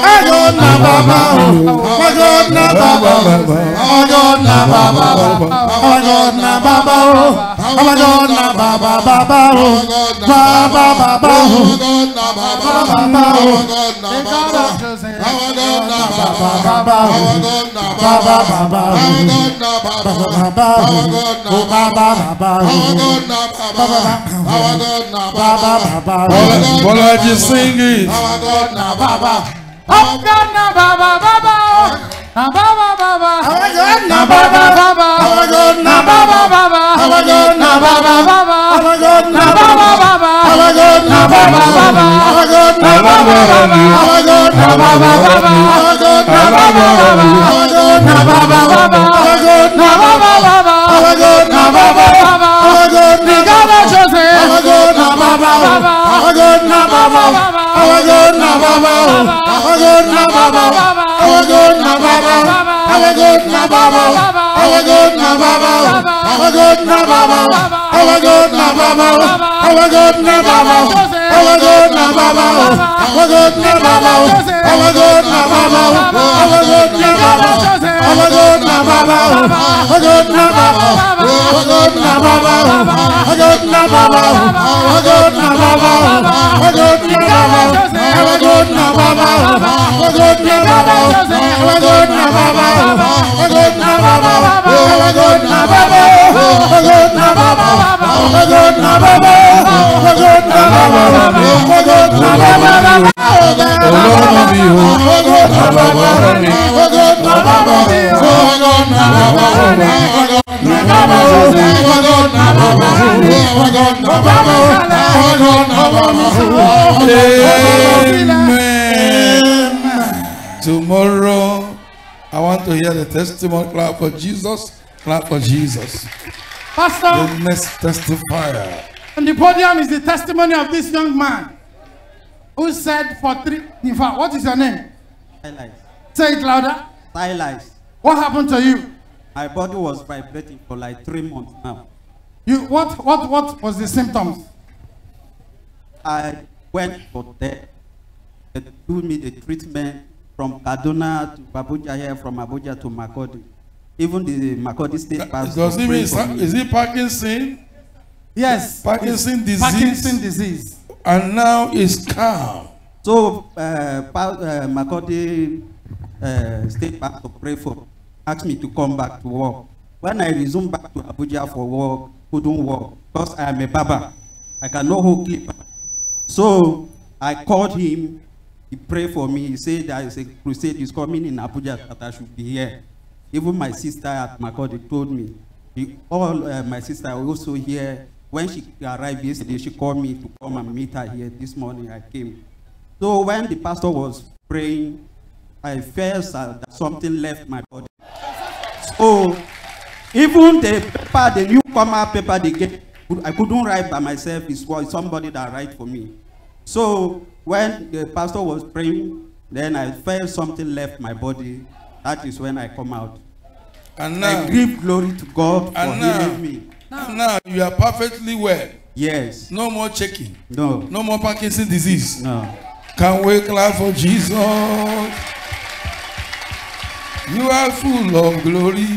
Our God na Baba. oh. Our God na Baba. Our God na Baba. Our God na Baba. oh. Our God na Baba Baba. oh. Baba Baba. oh. Our God now, Baba. The God Baba. Baba, singing. Our God, na Baba, Baba, na Baba, Baba. Our God, na Baba, Baba. Our God, na Baba, Baba. Our God, na Baba, Baba. Our God, na Baba, Baba. Our God, na Baba, Baba. Our God, na Baba, Baba. Our God, na Baba, baba baba. Na baba baba. Our God na baba baba. Our God na baba baba. Our God na baba baba. Our God na baba baba. Our God na baba baba. Our God na baba baba. Our God na baba baba. Our God na baba baba. Our God na baba baba. Our God na baba baba. Our God na baba baba. Our God na baba baba. Our God na baba baba. Our God na baba baba. Our God na baba baba. Our God na baba baba. Our God na baba baba. Our God na baba o, Amen. Tomorrow, I want to hear the testimony clap for Jesus Clap for Jesus. Pastor, The next testifier. on the podium is the testimony of this young man who said for three, in fact, what is your name? Highlights. Say it louder. Highlights. What happened to you? My body was vibrating for like three months now. You what what what was the symptoms? I went for that. They do me the treatment from Kaduna to Abuja here, from Abuja to Makodi. Even the Makurdi state pastor Does it mean, prayed for me. is it Parkinson? Yes. Parkinson disease. Parkinson disease. And now it's calm. So uh, pa- uh, Makurdi uh, state pastor prayed for, asked me to come back to work. When I resumed back to Abuja for work, couldn't work because I am a barber. I cannot hold clipper. So I called him. He prayed for me. He said there is a crusade is coming in Abuja that I should be here. Even my sister at Makodi told me. The- all uh, my sister also here. When she arrived yesterday, she called me to come and meet her here. This morning I came. So when the pastor was praying, I felt that something left my body. So even the paper, the newcomer paper they get, I couldn't write by myself. It was somebody that write for me. So when the pastor was praying, then I felt something left my body. That is when I come out. And I now, give glory to God for now- healing me. and now you are perfectly well. Yes. No more checking. No. No more Parkinson disease. No. Can we clap for Jesus? You are full of glory.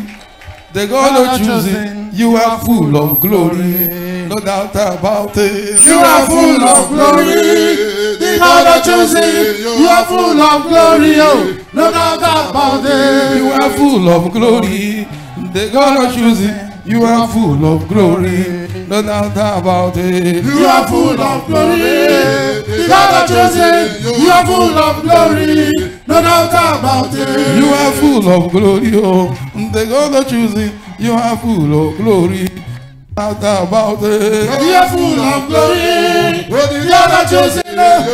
The God of choosing, you are full of glory. No doubt about it. You are full of glory. The God of choosing. You are full of glory. Oh, no doubt about it. You are full of glory. The God of choosing, you are full of glory. No doubt about it. You are full of glory. The God of choosing. You are full of glory. No doubt about it. You are full of glory, oh. The God of choosing, you are full of glory. Doubt about it. You are full of glory. The God of choosing.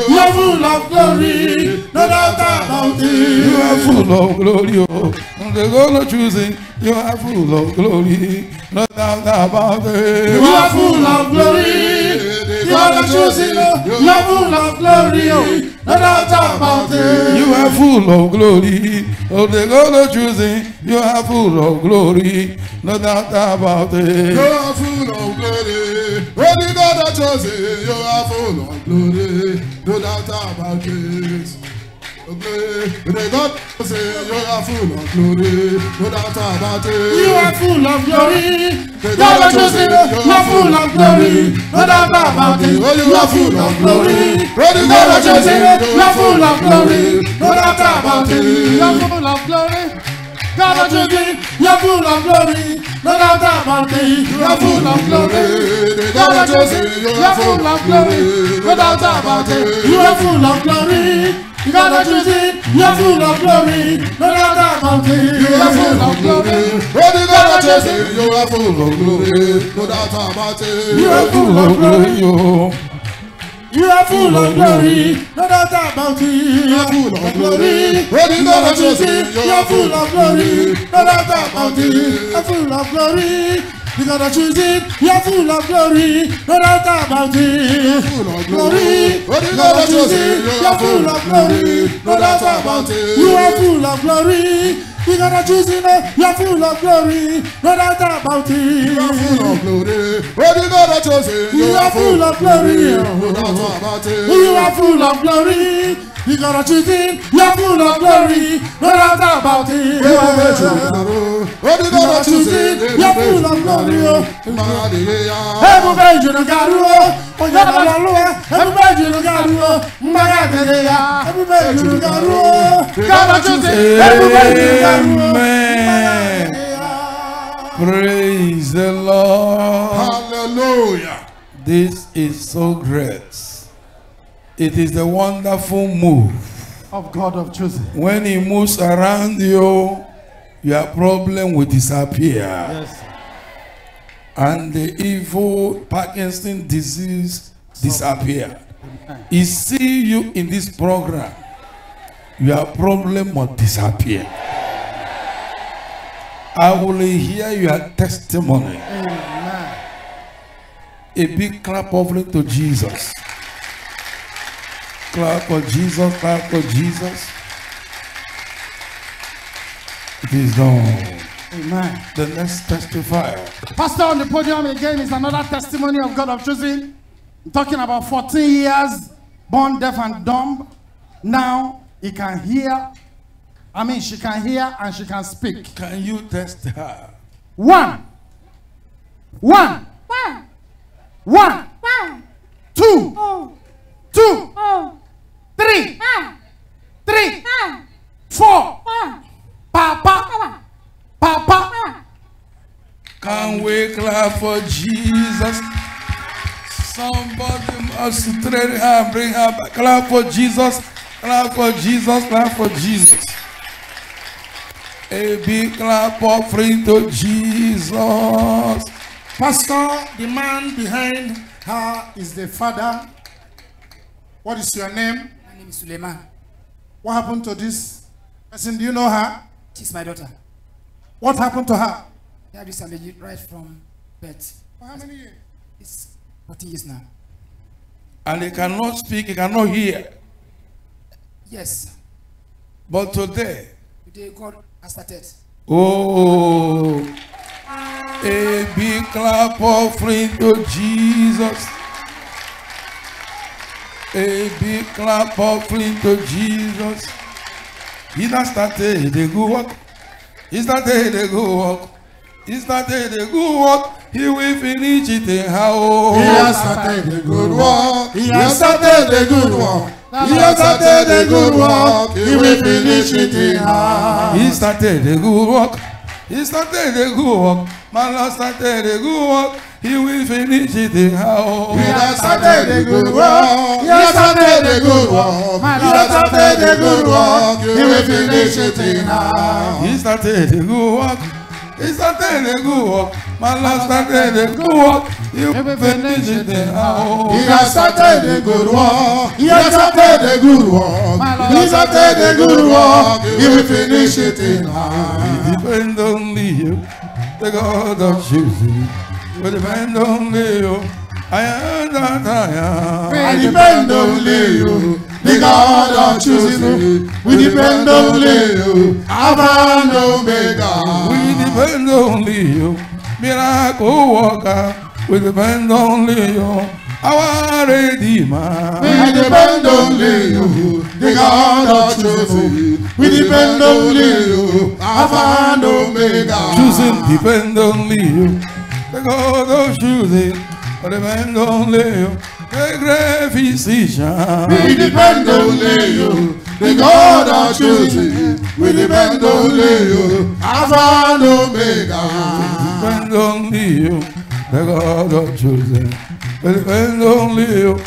You are full of glory. No doubt about it. You are full of glory, oh. The God of choosing, you are full of glory. No doubt about it. You are full of glory. You are the choosing. Oh. You are full of glory. Oh, no doubt about it. You are full of glory. Oh, the God of choosing, you are full of glory. No doubt about You it. are full of glory. The God that chosen, you are full of glory. No doubt about it. Glory. The God chosen, you are full of glory. No doubt about it. You are full of glory. God that chosen, you are full of glory. No doubt about it. You are full of glory. The God that chosen, you are full of glory. No doubt about it. You are full of glory. God of choosing, you're full of glory. No doubt about it, you're full of glory. God of choosing, you're full of glory. No doubt about it, you're full of glory. God of choosing, you're full of glory. No doubt about it, you're full of glory. When God of choosing, you are full of glory. No doubt about it, You are full of glory. You are full of glory, no doubt about it. You are full of glory. When you know what you see, you are full of glory, no doubt about it. You are full of glory. You gotta choose it, you are full of glory, no doubt about it. Full of glory. You what you see, you are full of glory, no doubt about it. You are full of glory. You gotta choose you are full of glory, no doubt about it. You are full of glory. When you know what you you are full of glory, no doubt about it. You are full of glory. You gotta choose it, you are full of glory, no doubt about it. You are you gotta choose it, you are full of glory. Ebube juru garu o, onye nọ n'ụwa, ebube juru garu o, mgbagha dịrị ya, ebube juru garu o, gotta choose it, ebube juru garu o, mgbagha Amen. dịrị. Praise the Lord. Hallelujah. This is so great. It is the wonderful move. Of God of choosing. When he moves around you, your problem will disappear. Yes. And the evil Parkinson disease disappear. He see you in this program, your problem will disappear. I will hear your testimony. Amen. A big clap offering to Jesus. Clap for Jesus, clap for Jesus. It is done. Amen. The next testifier. Pastor on the podium again is another testimony of God of choosing. Talking about 14 years, born deaf and dumb. Now he can hear. I mean, she can hear and she can speak. Can you test her? One. One. One, One. one, Two. oh, Two. oh, Three. Three. Four. Papa. Papa. Can we clap for Jesus? Somebody must straight her bring her back. Clap for Jesus. Clap for Jesus. Clap for Jesus. A big clap offering to Jesus. Pastor, the man behind her is the father. What is your name? Suleiman. What happened to this person? Do you know her? She's my daughter. What happened to her? They have this allergy right from birth. For how many years? It's 14 years now. And he cannot speak, he cannot hear. Yes, But today, today God has started. oh, a big clap offering to Jesus. A big clap offering to Jesus. He not started the good work. He started the good work. He started the good work. He will finish it in how. He has started the good work. He has started the good work. He has started the good work. He will finish it in her. He started the good work. He started the good work. My Lord started the good work. He will finish it in how. He has started the good work. He has started the good work. He has started the good work. He will finish it in her. He started the good work. He started the good work. My Lord started the good work. He will finish it in how. He has started the good work. He has started the good work. He started the good work. He will finish it in her. Depend only you, the God of choosing. We depend only you. I am that I am. I depend only you, the God of choosing. We depend only you, Alpha and Omega. We depend only you, miracle worker. We depend only you, our Redeemer. We depend only you, the God of choosing. We depend only you, Alpha and Omega. Choosing depend only you, the God of choosing. We depend only you, the great physician. We depend only you, the God of choosing. We depend only you, Alpha and Omega. depend only you, the God of choosing. We depend only you,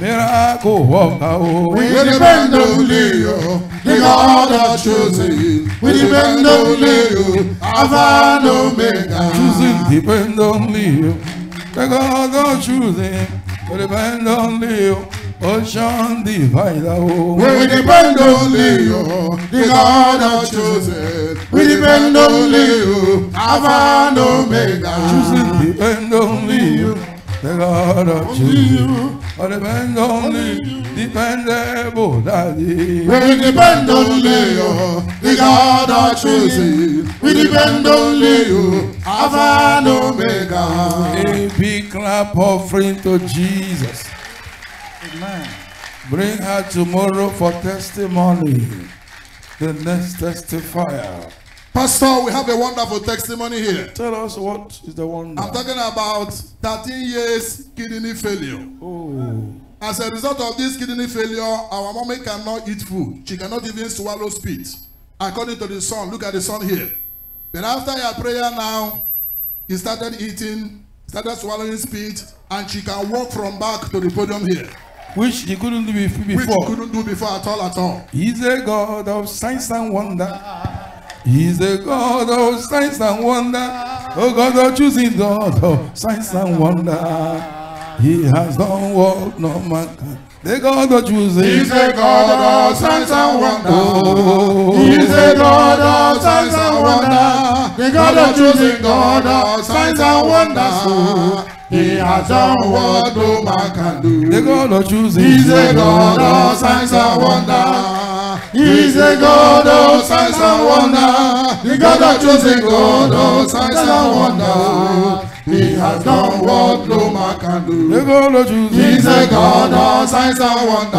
miracle worker. oh. We depend only you, the God of choosing. We depend only you, Alpha and Omega. choosing depend only you. The God of choosing, we depend only you. Ocean divider, oh. We depend only you, the God of chosen. We depend only you, Alpha and Omega. Choosing depend only you, God of choosing. I depend only you, dependable daddy. We depend only you, the God of chosen. We depend only you, Alpha and Omega. A big clap offering to Jesus. Amen. Bring her tomorrow for testimony. The next testifier. Pastor, we have a wonderful testimony here. Tell us what is the wonder. I'm talking about 13 years kidney failure. Oh, As a result of this kidney failure, our mommy cannot eat food. She cannot even swallow spit. According to the son, look at the son here. But after your prayer now, he started eating, started swallowing spit, and she can walk from back to the podium here. which he couldn't do bef- Which she before. couldn't do before at all, at all. He's a God of signs and wonder. He's a God of signs and wonder. Oh God of choosing God of signs and wonder. He has done what no man can. The God of choosing. He's a God of signs and wonder. Oh, He's a God of signs and wonder. The God of choosing God of signs and wonders. He has done what no man can do. The God of choosing. He's a God of signs and wonder. He's a God of signs and wonder. The God of choosing God of signs and wonder. He has done what no man can do. The God of choosing. He's a God of signs and wonder.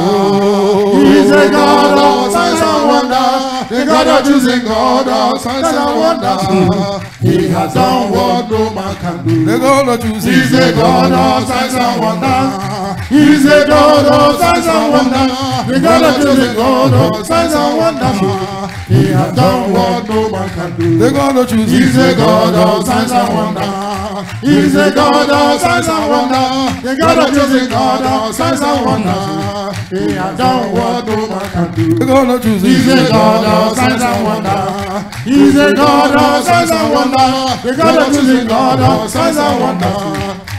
He's a God of signs and wonder. The God of choosing God of signs and wonder. He has done what no man can do. The God of choosing. He's a God of signs and wonder. He's a God of signs and wonder. The God of choosing God of signs and wonder. He has done what no man can do. The God of choosing. He's a God of signs and wonder. He's a God of signs and wonder. The God of choosing God of signs and wonder. He has done what no man can do. The God of choosing. He's a God of signs and wonder. He's a God of signs and wonder. The God of choosing God of signs and wonder.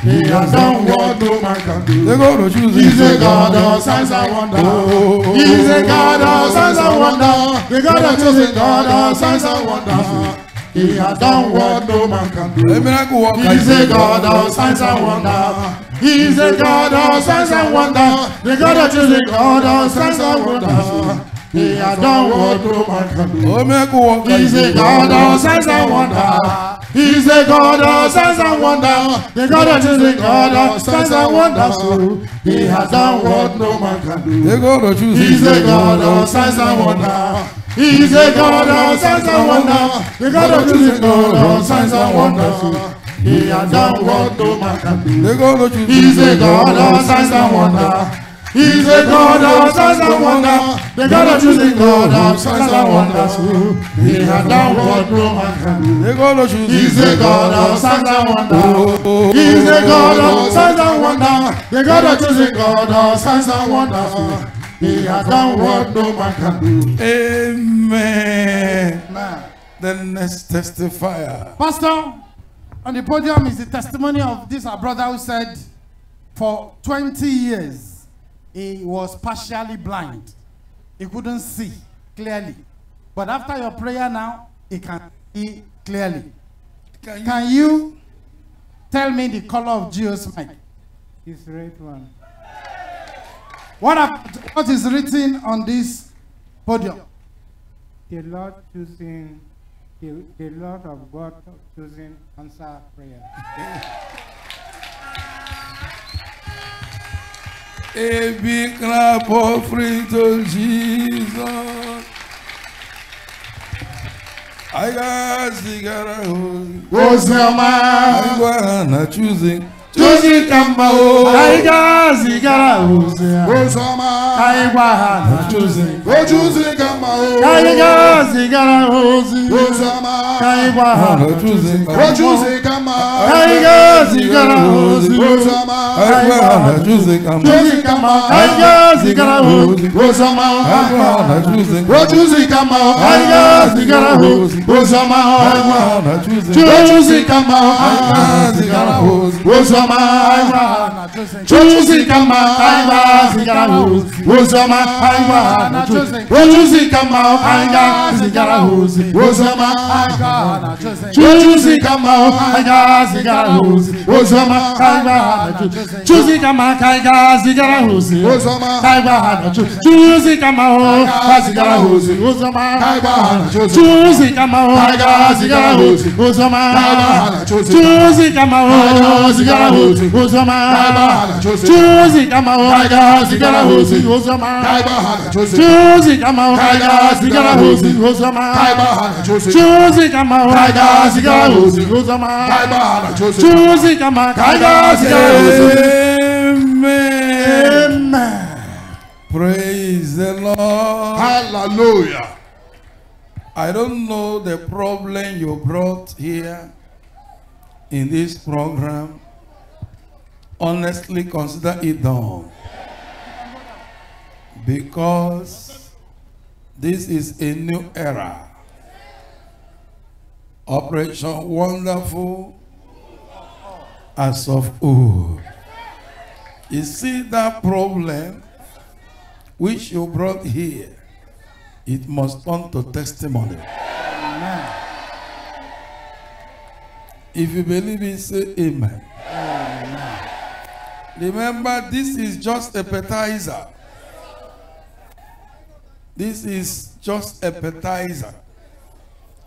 He has done what no man can do. The God of choosing. He's a God of signs and wonder. He's a God of signs and wonder. The God of choosing God of signs and wonder. He has done what no man can do. He's a God of signs and wonder. He's a God of signs and wonder. The God of choosing God of signs and wonder. He has done what no man can do. A miracle worker. He's a God of signs and wonder. He's a God of signs and wonder. The God of choosing God of signs and wonders. He has done what no man can do. The God of choosing. He's a God of signs and wonder. He's a God of signs and wonder. The God of choosing God of signs and wonders. He has done what no man can do. The God of choosing. He's a God of signs and wonder. He's a God of signs and wonder. The God of choosing God of signs and wonders. He has done what no man can do. The God of choosing. He's a God of signs and wonder. He's a God of signs and wonder. The God of choosing God of signs and wonders. He has done what no man can do. Amen. Amen. The next testifier. Pastor, on the podium is the testimony of this our brother who said for 20 years he was partially blind. He couldn't see clearly. But after your prayer now, he can see clearly. Can you, Can you tell me the color of Geo's mic? It's red one. What, ab- what is written on this podium? The Lord choosing, the, the Lord of God choosing answer prayer. a big clap offering to Jesus. I got cigarette. What's your man? I wanna choosing. Choosing Kambao. Aiga zigara ozea. What's your man? Aiwa hana choosing. We're choosing Aiga zigara ozea. What's your man? Aiwa hana Wanna choosing. We're choosing Kambao. Aiga zigara ozea. What's your man? I wanna choosing. Choosing Kambao. Aiga zigara ozea. What's your I man? wanna choosing. We're choosing Kambao. Aiga zigara ozea. What's your I man? wanna choosing. We're choosing I Kambao. cigarette. Uzoma, Aiwa na chosen. Chuzi kama aiwa zigara huzi. Uzoma, aiwa na chosen. Chuzi kama aiwa zigara huzi. Uzoma, Aiwa na chosen. Chuzi kama aiwa zigara huzi. Uzoma, aiwa na chosen. Chuzi kama aiwa zigara huzi. Uzoma. Aiwa na chosen. Chuzi kama aiwa zigara huzi. Uzoma, Aiwa na chosen. Chuzi kama aiwa zigara huzi. Uzoma, Aiwa na chosen. Chuzi kama aiwa zigara huzi. Uzoma, Aiwa na chosen. Chuzi kama aiwa zigara huzi. Uzoma, Aiwa na chosen. Chuzi kama aiwa zigara huzi. Uzoma, Aiwa na chosen. Chuzi kama aiwa zigara huzi. Uzoma, Aiwa na chosen. Chuzi kama aiwa zigara huzi. Amen. Amen. Praise the Lord. Hallelujah. I don't know the problem you brought here in this program. Honestly, consider it done. Because this is a new era. Operation Wonderful as of old. You see that problem which you brought here it must turn to testimony. If you believe it, say amen. Remember, this is just appetizer. This is just appetizer.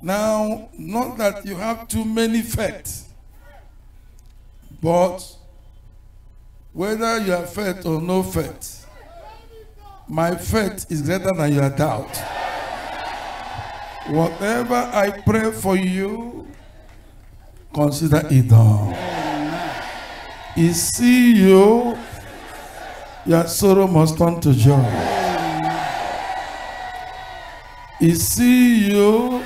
Now, not that you have too many facts, but whether you are fed or no fed, my faith is greater than your doubt. Whatever I pray for you, consider it done. He see you, your sorrow must turn to joy. He see you,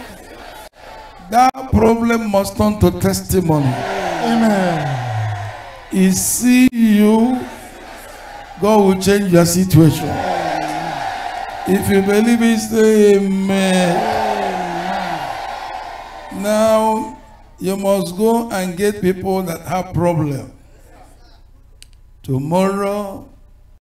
that problem must turn to testimony. Amen. He see you, God will change your situation. If you believe it, say amen. Now, you must go and get people that have problem. Tomorrow,